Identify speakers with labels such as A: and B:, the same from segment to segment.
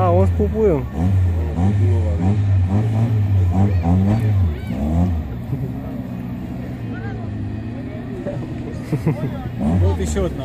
A: А, он с
B: пупуем. Вот еще одна.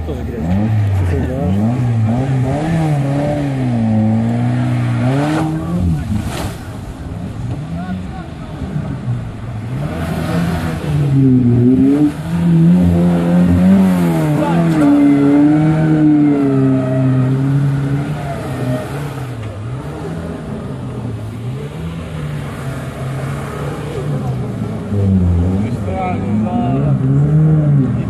B: né, Tosa Igreja?
C: Estrago,